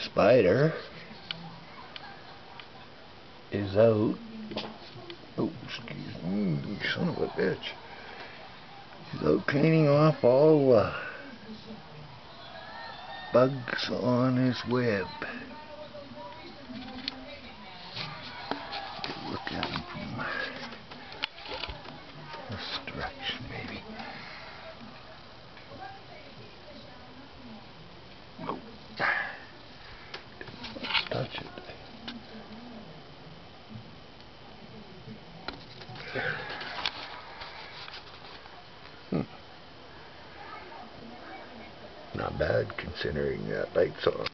Spider is out. Oh, excuse me, you son of a bitch. He's out cleaning off all the bugs on his web. Hmm. Not bad considering that light's on.